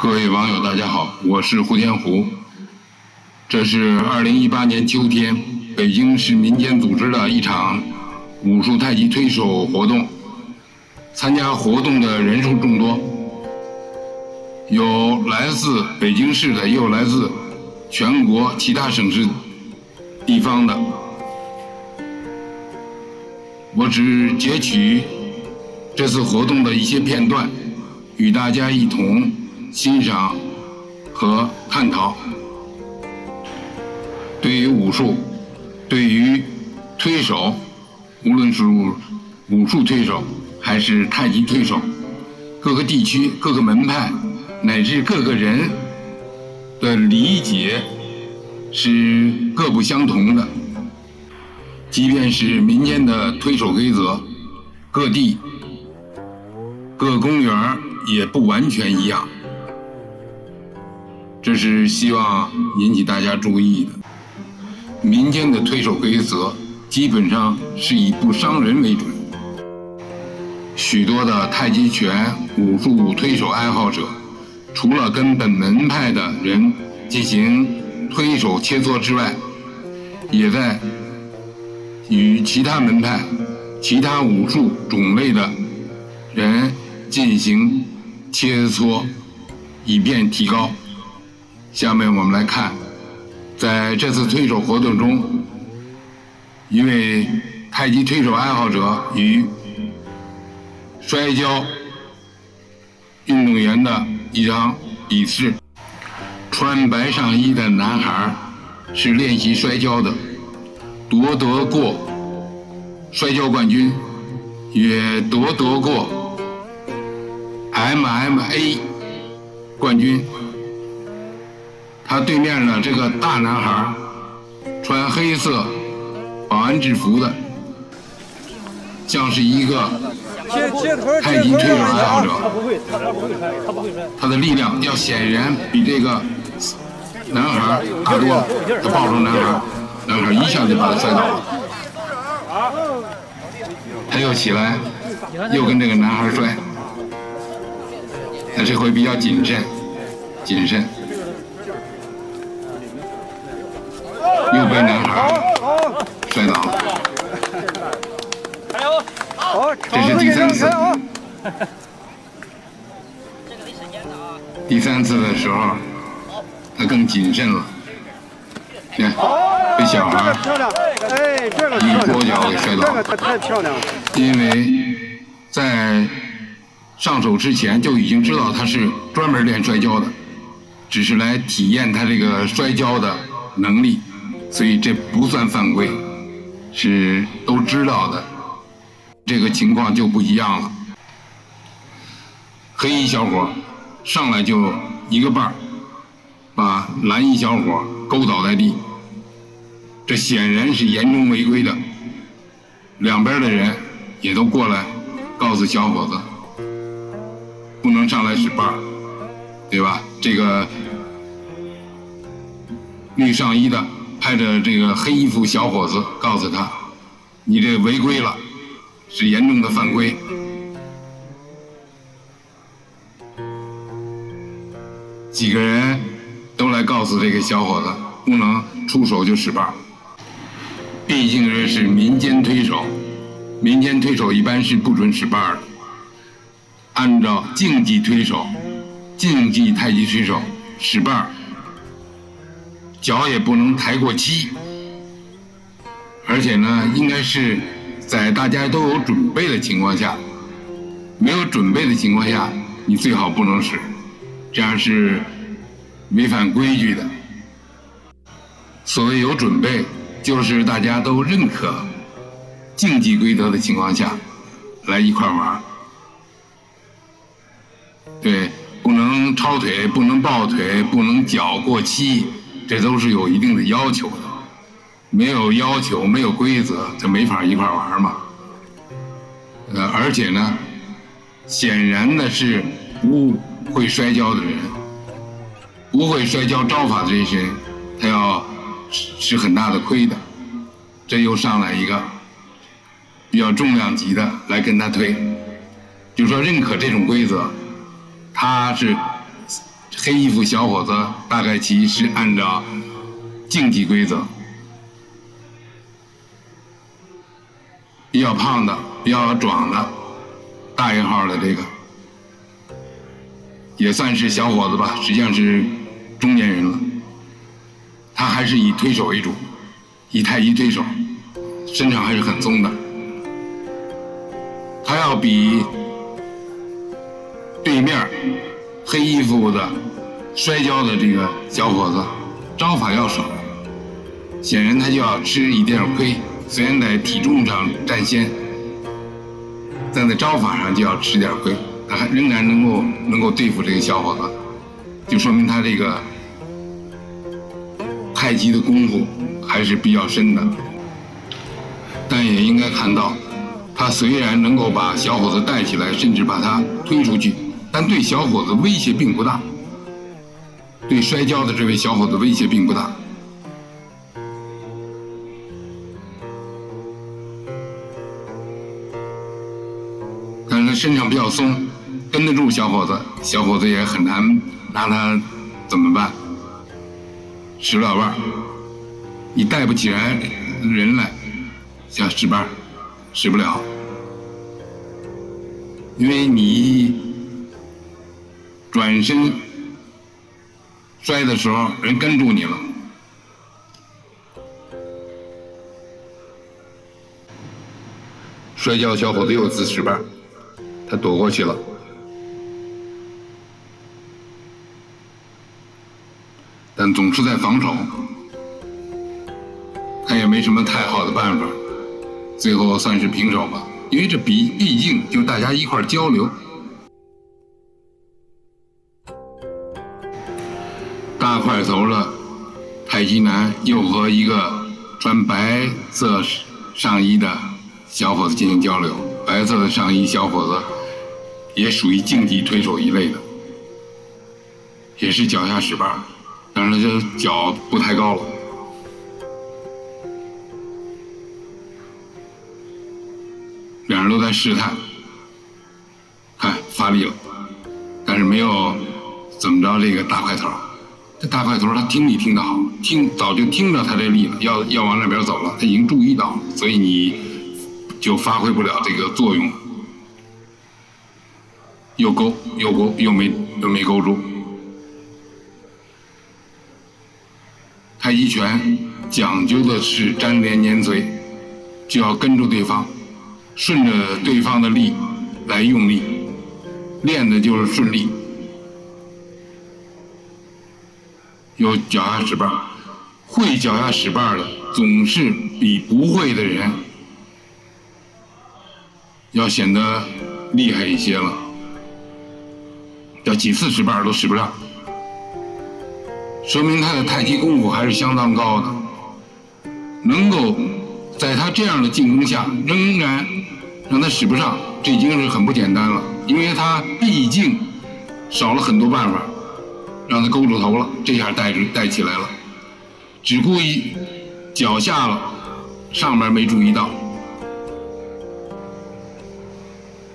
各位网友，大家好，我是胡天湖。这是二零一八年秋天，北京市民间组织的一场武术太极推手活动。参加活动的人数众多，有来自北京市的，也有来自全国其他省市地方的。我只截取这次活动的一些片段，与大家一同。欣赏和探讨，对于武术，对于推手，无论是武术推手还是太极推手，各个地区、各个门派乃至各个人的理解是各不相同的。即便是民间的推手规则，各地各公园也不完全一样。这是希望引起大家注意的。民间的推手规则基本上是以不伤人为准。许多的太极拳武术推手爱好者，除了跟本门派的人进行推手切磋之外，也在与其他门派、其他武术种类的人进行切磋，以便提高。下面我们来看，在这次推手活动中，一位太极推手爱好者与摔跤运动员的一场比试。穿白上衣的男孩是练习摔跤的，夺得过摔跤冠军，也夺得过 MMA 冠军。他对面的这个大男孩，穿黑色保安制服的，像是一个太极推手爱好者。他的力量要显然比这个男孩大多了。他抱住男孩，男孩一下就把他摔倒了。他又起来，又跟这个男孩摔。他这回比较谨慎，谨慎。又被男孩摔倒了，这是第三次。第三次的时候，他更谨慎了。看，这小孩一跛脚给摔倒了。因为在上手之前就已经知道他是专门练摔跤的，只是来体验他这个摔跤的能力。所以这不算犯规，是都知道的。这个情况就不一样了。黑衣小伙上来就一个绊把蓝衣小伙勾倒在地，这显然是严重违规的。两边的人也都过来告诉小伙子，不能上来使绊对吧？这个绿上衣的。拍着这个黑衣服小伙子，告诉他：“你这违规了，是严重的犯规。”几个人都来告诉这个小伙子，不能出手就使绊。毕竟这是民间推手，民间推手一般是不准使绊的。按照竞技推手、竞技太极推手使绊。脚也不能抬过膝，而且呢，应该是在大家都有准备的情况下，没有准备的情况下，你最好不能使，这样是违反规矩的。所谓有准备，就是大家都认可竞技规则的情况下，来一块玩。对，不能超腿，不能抱腿，不能脚过膝。这都是有一定的要求的，没有要求，没有规则，就没法一块玩嘛。呃，而且呢，显然的是不会摔跤的人，不会摔跤招法这些人，他要吃很大的亏的。这又上来一个比较重量级的来跟他推，就说认可这种规则，他是黑衣服小伙子大概其是按照竞技规则，比较胖的、比较壮的，大一号的这个也算是小伙子吧，实际上是中年人了。他还是以推手为主，以太极推手，身上还是很松的。他要比对面黑衣服的摔跤的这个小伙子招法要少，显然他就要吃一点亏。虽然在体重上占先，但在招法上就要吃点亏。他还仍然能够能够对付这个小伙子，就说明他这个太极的功夫还是比较深的。但也应该看到，他虽然能够把小伙子带起来，甚至把他推出去，但对小伙子威胁并不大。对摔跤的这位小伙子威胁并不大。但他身上比较松，跟得住小伙子，小伙子也很难拿他怎么办，使不了腕儿，你带不起来人来，想使绊儿，使不了，因为你转身摔的时候人跟住你了，摔跤小伙子又次使绊儿。他躲过去了，但总是在防守，他也没什么太好的办法，最后算是平手吧。因为这比毕竟就大家一块交流。块头了太极男又和一个穿白色上衣的小伙子进行交流，白色的上衣小伙子。也属于竞技推手一类的，也是脚下使绊，但是这脚不太高了。两人都在试探，看发力了，但是没有怎么着。这个大块头，这大块头他听力听得好，听早就听着他这力了，要要往那边走了，他已经注意到了，所以你就发挥不了这个作用。又勾又勾又没又没勾住，太极拳讲究的是粘连粘随，就要跟住对方，顺着对方的力来用力，练的就是顺力。有脚下使绊，会脚下使绊的总是比不会的人要显得厉害一些了。要几次使绊都使不上，说明他的太极功夫还是相当高的。能够在他这样的进攻下仍然让他使不上，这已经是很不简单了。因为他毕竟少了很多办法，让他勾住头了，这下带着带起来了，只顾意脚下了，上面没注意到。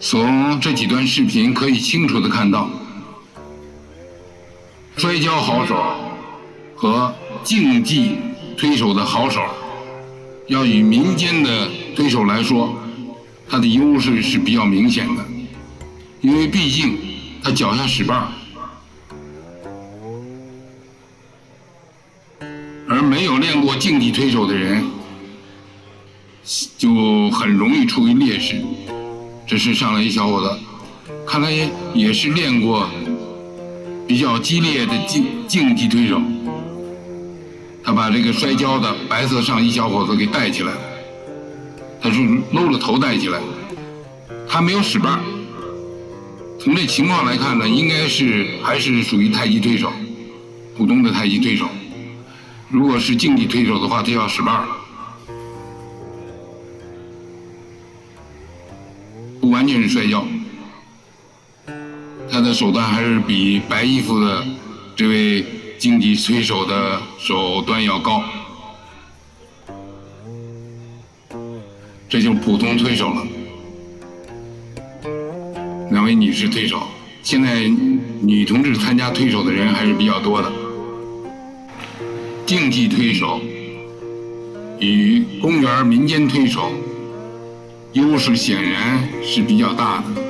从这几段视频可以清楚的看到。摔跤好手和竞技推手的好手，要与民间的推手来说，他的优势是比较明显的，因为毕竟他脚下使绊，没有练过竞技推手的人，就很容易处于劣势。这是上来一小伙子，看来也也是练过。比较激烈的竞竞技推手，他把这个摔跤的白色上衣小伙子给带起来了，他是搂着头带起来，他没有使绊。从这情况来看呢，应该是还是属于太极推手，普通的太极推手。如果是竞技推手的话，他要使绊，不完全是摔跤。他的手段还是比白衣服的这位竞技推手的手段要高，这就普通推手了。两位女士推手，现在女同志参加推手的人还是比较多的。竞技推手与公园民间推手优势显然是比较大的，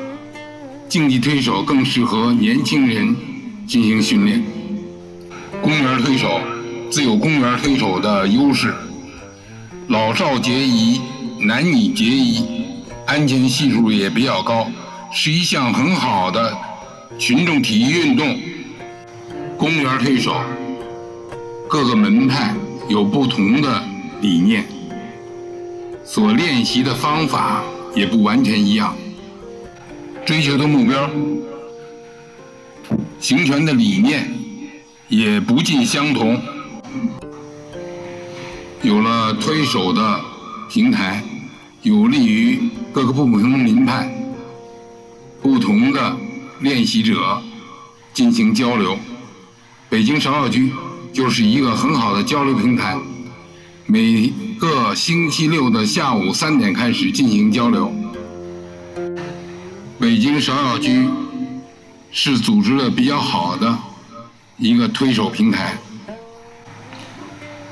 竞技推手更适合年轻人进行训练。公园推手自有公园推手的优势，老少皆宜，男女皆宜，安全系数也比较高，是一项很好的群众体育运动。公园推手。各个门派有不同的理念，所练习的方法也不完全一样，追求的目标、行权的理念也不尽相同。有了推手的平台，有利于各个不同门派、不同的练习者进行交流。北京芍药居。就是一个很好的交流平台，每个星期六的下午三点开始进行交流。北京芍药居是组织的比较好的一个推手平台，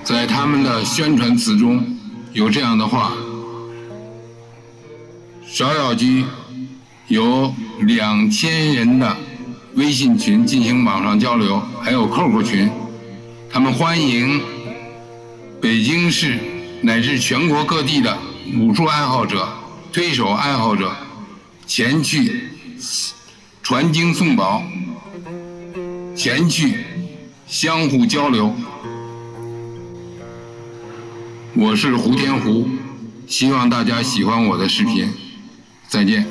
在他们的宣传词中有这样的话：芍药居有两千人的微信群进行网上交流，还有 QQ 群。他们欢迎北京市乃至全国各地的武术爱好者、推手爱好者前去传经送宝，前去相互交流。我是胡天胡，希望大家喜欢我的视频，再见。